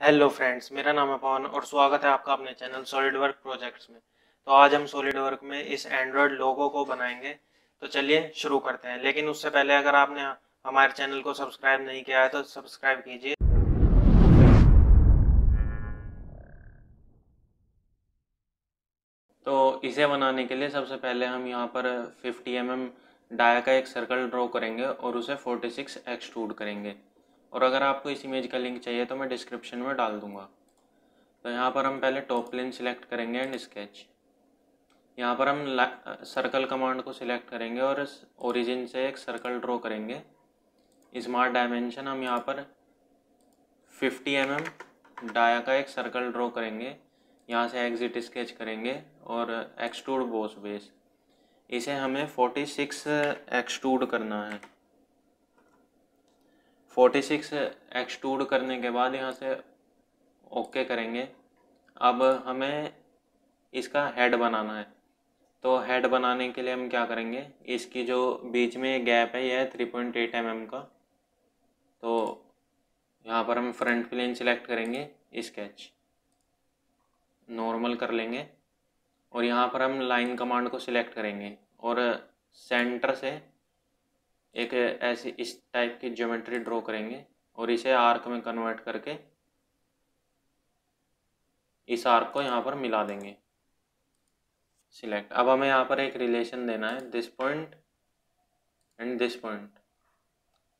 Hello friends मेरा नाम है पवन और स्वागत है आपका अपने चैनल सॉलिड वर्क प्रोजेक्ट्स में। तो आज हम सॉलिड वर्क में इस एंड्रॉयड लोगो को बनाएँगे। तो चलिए शुरू करते हैं। लेकिन उससे पहले अगर आपने हमारे चैनल को सब्सक्राइब नहीं किया है तो सब्सक्राइब कीजिए। तो इसे बनाने के लिए सबसे पहले हम यहाँ पर 50 एम mm डाया का एक सर्कल ड्रॉ करेंगे और उसे 46 एक्सट्रूड करेंगे। और अगर आपको इस इमेज का लिंक चाहिए तो मैं डिस्क्रिप्शन में डाल दूँगा। तो यहाँ पर हम पहले टॉप प्लेन सिलेक्ट करेंगे एंड स्केच यहाँ पर हम सर्कल कमांड को सिलेक्ट करेंगे और ओरिजिन से एक सर्कल ड्रॉ करेंगे। स्मार्ट डायमेंशन हम यहाँ पर 50 एम mm डाया का एक सर्कल ड्रॉ करेंगे। यहाँ से एग्जिट स्केच करेंगे और एक्सट्रूड बोस बेस इसे हमें 46 एक्सट्रूड करना है। 46 एक्सट्रूड करने के बाद यहाँ से ओके करेंगे। अब हमें इसका हेड बनाना है। तो हेड बनाने के लिए हम क्या करेंगे? इसकी जो बीच में गैप है, यह three point eight m m का। तो यहाँ पर हम फ्रंट प्लेन सिलेक्ट करेंगे स्केच नॉर्मल कर लेंगे। और यहाँ पर हम लाइन कमांड को सिलेक्ट करेंगे। और सेंटर से एक ऐसी इस टाइप की ज्योमेट्री ड्रॉ करेंगे और इसे आर्क में कन्वर्ट करके इस आर्क को यहाँ पर मिला देंगे। सिलेक्ट अब हमें यहाँ पर एक रिलेशन देना है this point and this point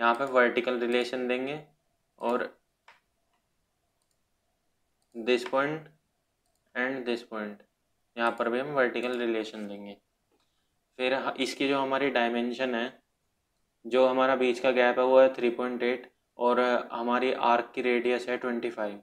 यहाँ पे वर्टिकल रिलेशन देंगे और this point and this point यहाँ पर भी हम वर्टिकल रिलेशन देंगे। फिर इसकी जो हमारी डायमेंशन है जो हमारा बीच का गैप है, वो है थ्री पॉइंट एट और हमारी आर्क की रेडियस है ट्वेंटी फाइव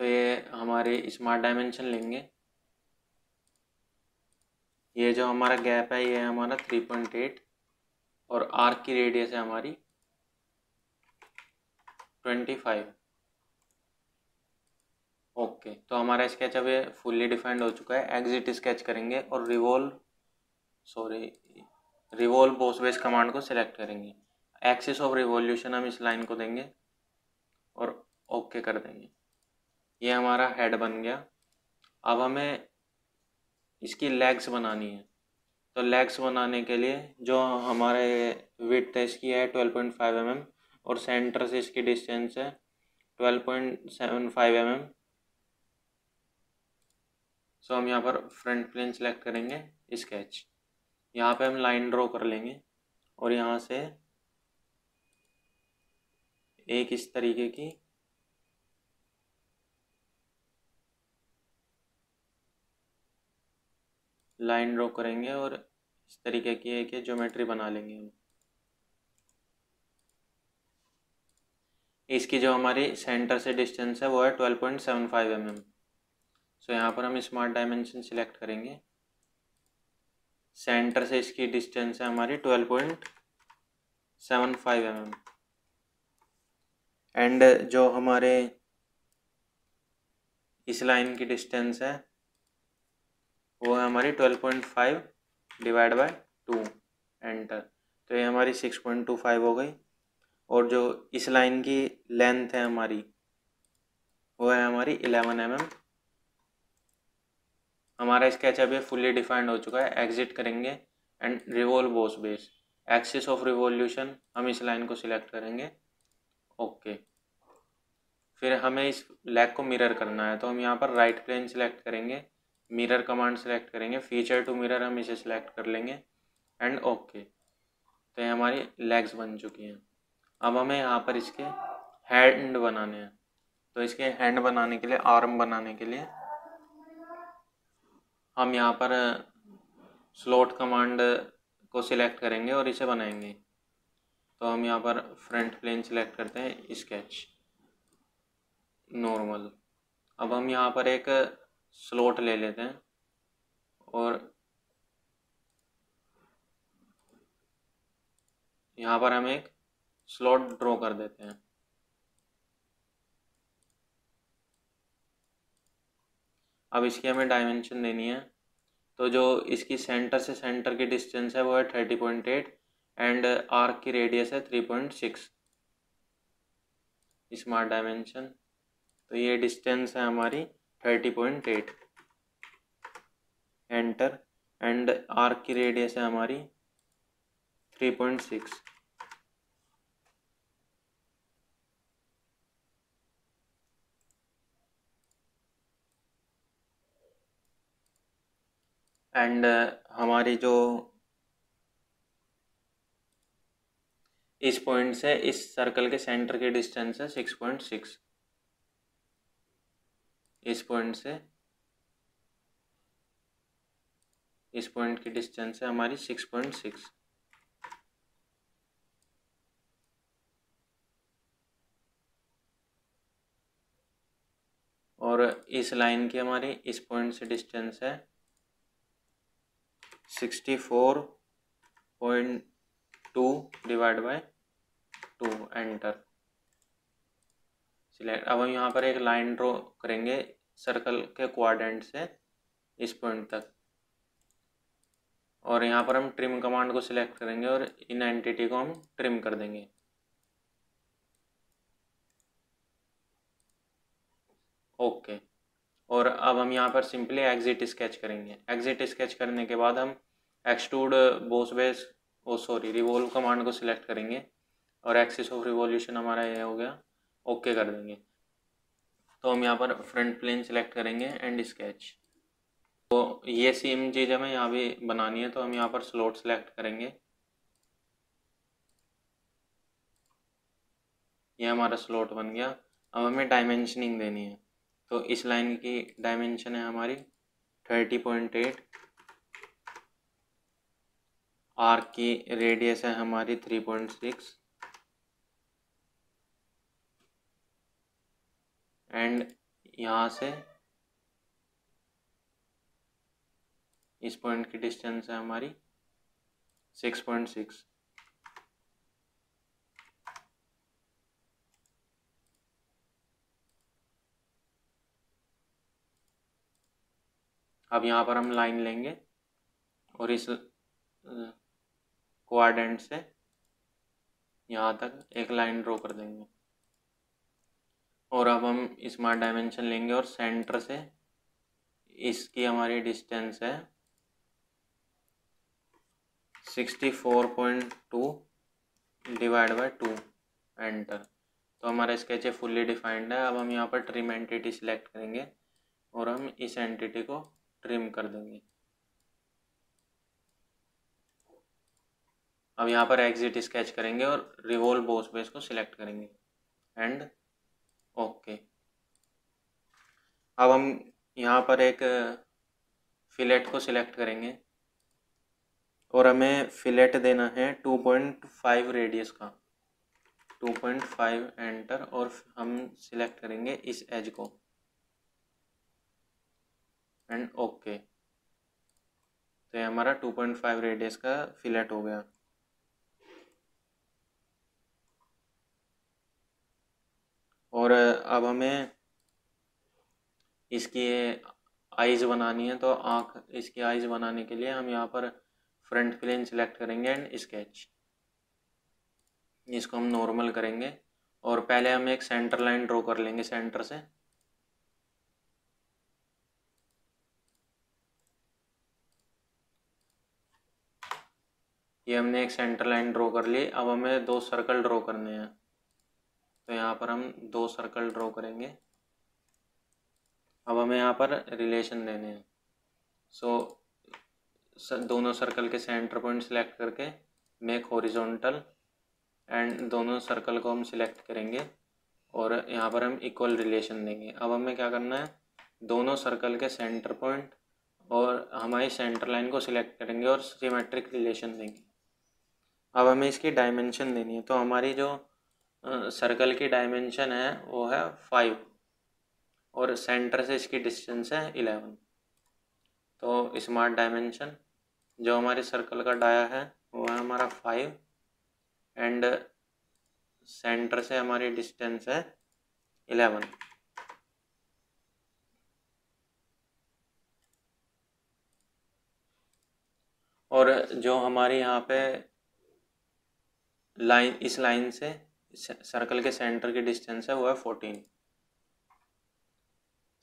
तो ये हमारे स्मार्ट डायमेंशन लेंगे। ये जो हमारा गैप है, ये है हमारा थ्री पॉइंट एट और आर्क की रेडियस है हमारी ट्वेंटी फाइव ओके तो हमारा स्केच अब ये फुल्ली डिफाइंड हो चुका है। एग्जिट स्केच करेंगे और revolve sorry revolve boss base command को सिलेक्ट करेंगे। एक्सिस ऑफ़ रिवॉल्यूशन हम इस लाइन को देंगे और ओके कर देंगे। ये हमारा हेड बन गया। अब हमें इसकी लेग्स बनानी है। तो लेग्स बनाने के लिए जो हमारे विथ है, इसकी है twelve point five m m और सेंटर से इसकी डिस्टेंस है twelve point seven five m m so हम यहाँ पर फ्रंट प्लेन सेलेक्ट करेंगे स्केच यहाँ पे हम लाइन ड्रॉ कर लेंगे और यहाँ से एक इस तरीके की लाइन ड्रॉ करेंगे और इस तरीके की एक ज्योमेट्री बना लेंगे हम। इसकी जो हमारी सेंटर से डिस्टेंस है, वो है twelve point seven five m m so यहाँ पर हम स्मार्ट डायमेंशन सिलेक्ट करेंगे। सेंटर से इसकी डिस्टेंस है हमारी twelve point seven five m m. And जो हमारे इस लाइन की डिस्टेंस है, वो है हमारी twelve point five divide by two. Enter. तो ये हमारी सिक्स पॉइंट टू फाइव हो गई। और जो इस लाइन की लेंथ है हमारी, वो है हमारी इलेवन एम एम। हमारा स्केच अभी फुल्ली डिफाइंड हो चुका है एग्जिट करेंगे and revolve boss base axis of revolution हम इस लाइन को सिलेक्ट करेंगे. ओके फिर हमें इस लेग को मिरर करना है तो हम यहाँ पर राइट प्लेन सिलेक्ट करेंगे मिरर कमांड सेलेक्ट करेंगे फीचर टू मिरर हम इसे सिलेक्ट कर लेंगे एंड ओके okay. तो ये हमारी लेग्स बन चुकी हैं. अब हमें यहाँ पर इसके हैंड बनाने हैं. तो इसके हैंड बनाने के लिए आर्म बनाने के लिए हम यहाँ पर स्लॉट कमांड को सिलेक्ट करेंगे और इसे बनाएँगे। तो हम यहाँ पर फ्रंट प्लेन सिलेक्ट करते हैं स्केच नॉर्मल अब हम यहाँ पर एक स्लोट ले लेते हैं और यहाँ पर हम एक स्लॉट ड्रॉ कर देते हैं। अब इसकी हमें डायमेंशन देनी है। तो जो इसकी सेंटर से सेंटर की डिस्टेंस है, वो है thirty point eight and arc की रेडियस है three point six smart dimension तो ये डिस्टेंस है हमारी thirty point eight enter and arc की रेडियस है हमारी थ्री पॉइंट सिक्स एंड हमारी जो इस पॉइंट से इस सर्कल के सेंटर की डिस्टेंस है सिक्स पॉइंट सिक्स इस पॉइंट से, इस पॉइंट की डिस्टेंस है हमारी सिक्स पॉइंट सिक्स और इस लाइन की हमारी इस पॉइंट से डिस्टेंस है sixty four point two divide by two, enter. Select. अब हम यहाँ पर एक लाइन ड्रॉ करेंगे सर्कल के क्वाड्रेंट से इस पॉइंट तक। और यहाँ पर हम ट्रिम कमांड को सिलेक्ट करेंगे और इन एंटिटी को हम ट्रिम कर देंगे। ओके और अब हम यहाँ पर सिंपली एग्जिट स्केच करेंगे। एग्जिट स्केच करने के बाद हम extrude boss base oh sorry revolve command को सिलेक्ट करेंगे और एक्सिस ऑफ़ रिवॉल्यूशन हमारा ये हो गया। ओके कर देंगे। तो हम यहाँ पर फ्रंट प्लेन सिलेक्ट करेंगे एंड स्केच तो ये सेम चीज़ हमें यहाँ भी बनानी है तो हम यहाँ पर स्लोट सेलेक्ट करेंगे। ये हमारा स्लोट बन गया। अब हमें डायमेंशनिंग देनी है। तो इस लाइन की डायमेंशन है हमारी थर्टी पॉइंट एट आर्क की रेडियस है हमारी थ्री पॉइंट सिक्स एंड यहाँ से इस पॉइंट की डिस्टेंस है हमारी सिक्स पॉइंट सिक्स अब यहाँ पर हम लाइन लेंगे और इस कोआर्डेंट से यहाँ तक एक लाइन ड्रॉ कर देंगे। और अब हम स्मार्ट डायमेंशन लेंगे और सेंटर से इसकी हमारी डिस्टेंस है sixty four point two divide by two enter तो हमारा स्केच फुल्ली डिफाइंड है। अब हम यहाँ पर ट्रिम एंटिटी सिलेक्ट करेंगे और हम इस एंटिटी को ट्रिम कर देंगे। अब यहाँ पर एग्जिट स्केच करेंगे और रिवोल्व बोस बेस को सिलेक्ट करेंगे। एंड ओके अब हम यहाँ पर एक फिलेट को सिलेक्ट करेंगे। और हमें फिलेट देना है टू पॉइंट फाइव रेडियस का। टू पॉइंट फाइव एंटर और हम सिलेक्ट करेंगे इस एज को। एंड ओके तो ये हमारा टू पॉइंट फाइव रेडियस का फिलेट हो गया। और अब हमें इसकी आइज़ बनानी है तो आँख, इसकी आइज़ बनाने के लिए हम यहाँ पर फ्रंट प्लेन सिलेक्ट करेंगे एंड स्केच इसको हम नॉर्मल करेंगे। और पहले हम एक सेंटर लाइन ड्रॉ कर लेंगे सेंटर से। ये हमने एक सेंटर लाइन ड्रॉ कर ली। अब हमें दो सर्कल ड्रॉ करने हैं। तो यहाँ पर हम दो सर्कल ड्रॉ करेंगे। अब हमें यहाँ पर रिलेशन देने हैं। सो so, दोनों सर्कल के सेंटर पॉइंट सिलेक्ट करके मेक हॉरिजॉन्टल एंड दोनों सर्कल को हम सिलेक्ट करेंगे और यहाँ पर हम इक्वल रिलेशन देंगे। अब हमें क्या करना है? दोनों सर्कल के सेंटर पॉइंट और हमारी सेंटर लाइन को सिलेक्ट करेंगे और सिमेट्रिक रिलेशन देंगे। अब हमें इसकी डायमेंशन देनी है। तो हमारी जो सर्कल की डायमेंशन है, वो है फाइव और सेंटर से इसकी डिस्टेंस है इलेवन तो स्मार्ट डायमेंशन जो हमारे सर्कल का डाया है, वो है हमारा फाइव एंड सेंटर से हमारी डिस्टेंस है इलेवन और जो हमारी यहाँ पे लाइन, इस लाइन से सर्कल के सेंटर की डिस्टेंस है, वो है फोर्टीन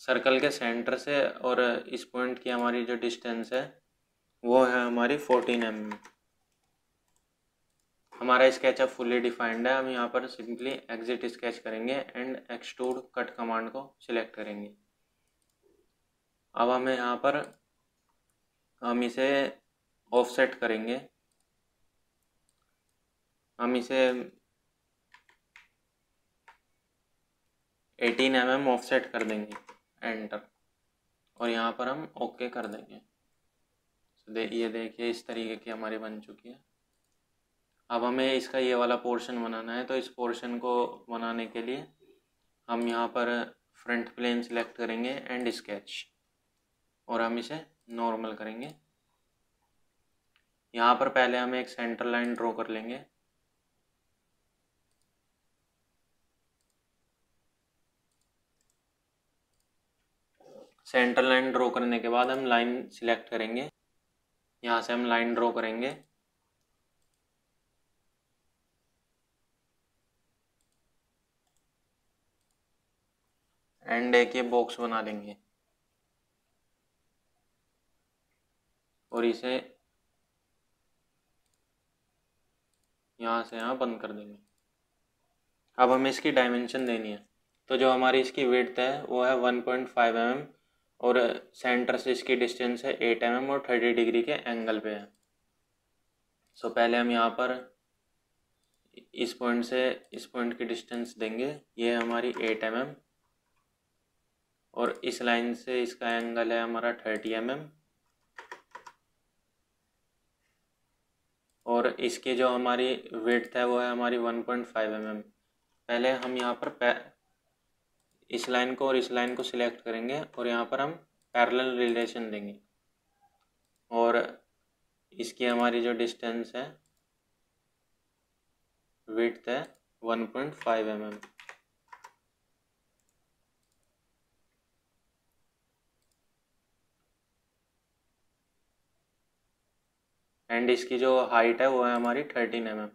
सर्कल के सेंटर से और इस पॉइंट की हमारी जो डिस्टेंस है, वो है हमारी फोर्टीन एम हमारा स्केच अब फुल्ली डिफाइंड है, हम यहाँ पर सिंपली एग्जिट स्केच करेंगे एंड एक्सट्रूड कट कमांड को सिलेक्ट करेंगे. अब हमें यहाँ पर हम इसे ऑफसेट करेंगे. हम इसे 18 एम एम ऑफसेट कर देंगे एंटर। और यहाँ पर हम ओके कर देंगे। दे, ये देखिए इस तरीके की हमारी बन चुकी है। अब हमें इसका ये वाला पोर्शन बनाना है तो इस पोर्शन को बनाने के लिए हम यहाँ पर फ्रंट प्लेन सिलेक्ट करेंगे एंड स्केच। और हम इसे नॉर्मल करेंगे। यहाँ पर पहले हम एक सेंटर लाइन ड्रॉ कर लेंगे। सेंटर लाइन ड्रॉ करने के बाद हम लाइन सिलेक्ट करेंगे। यहाँ से हम लाइन ड्रॉ करेंगे। एंड एक ये बॉक्स बना लेंगे और इसे यहाँ से यहाँ बंद कर देंगे। अब हमें इसकी डायमेंशन देनी है। तो जो हमारी इसकी वेट है, वो है one point five m m और सेंटर से इसकी डिस्टेंस है एट एम और थर्टी डिग्री के एंगल पे है। सो so, पहले हम यहाँ पर इस पॉइंट से इस पॉइंट की डिस्टेंस देंगे। ये हमारी एट एम एम और इस लाइन से इसका एंगल है हमारा थर्टी एम एम। और इसकी जो हमारी वेट है वो है हमारी one point five m m. पहले हम यहाँ पर इस लाइन को और इस लाइन को सिलेक्ट करेंगे और यहाँ पर हम पैरेलल रिलेशन देंगे। और इसकी हमारी जो डिस्टेंस है विथ है one point five m m. And इसकी जो हाइट है वो है हमारी थर्टीन एम एम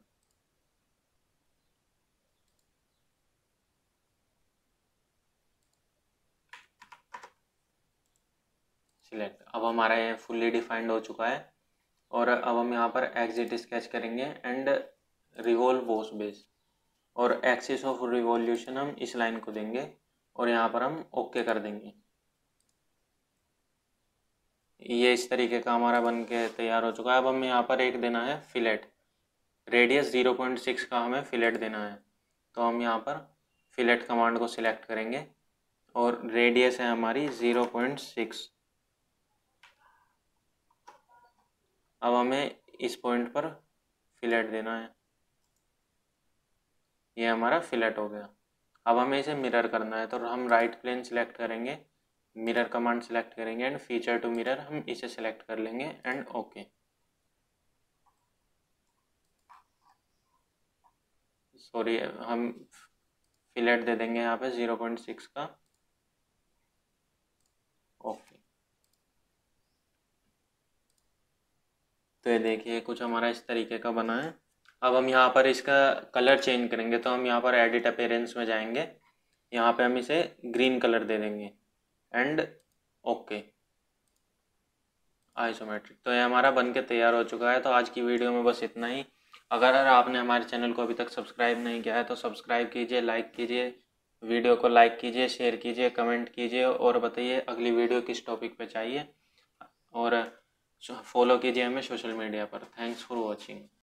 सिलेक्ट अब हमारा ये फुल्ली डिफाइंड हो चुका है। और अब हम यहाँ पर एग्जिट स्केच करेंगे एंड रिवॉल्व बोस बेस और एक्सिस ऑफ़ रिवॉल्यूशन हम इस लाइन को देंगे और यहाँ पर हम ओके कर देंगे। ये इस तरीके का हमारा बन के तैयार हो चुका है। अब हमें यहाँ पर एक देना है fillet radius zero point six का हमें फिलेट देना है। तो हम यहाँ पर फिलेट कमांड को सिलेक्ट करेंगे और रेडियस है हमारी ज़ीरो पॉइंट सिक्स अब हमें इस पॉइंट पर फिलेट देना है। ये हमारा फिलेट हो गया। अब हमें इसे मिरर करना है तो हम राइट प्लेन सिलेक्ट करेंगे मिरर कमांड सेलेक्ट करेंगे एंड फीचर टू मिरर हम इसे सेलेक्ट कर लेंगे एंड ओके okay. सॉरी हम फिलेट दे देंगे यहाँ पे ज़ीरो पॉइंट सिक्स का ओके तो ये देखिए, कुछ हमारा इस तरीके का बना है। अब हम यहाँ पर इसका कलर चेंज करेंगे तो हम यहाँ पर एडिट अपेरेंस में जाएँगे। यहाँ पे हम इसे ग्रीन कलर दे देंगे। एंड ओके आइसोमेट्रिक तो ये हमारा बन के तैयार हो चुका है। तो आज की वीडियो में बस इतना ही। अगर आपने हमारे चैनल को अभी तक सब्सक्राइब नहीं किया है तो सब्सक्राइब कीजिए लाइक कीजिए, वीडियो को लाइक कीजिए शेयर कीजिए कमेंट कीजिए और बताइए अगली वीडियो किस टॉपिक पे चाहिए। और फॉलो कीजिए हमें सोशल मीडिया पर थैंक्स फॉर वॉचिंग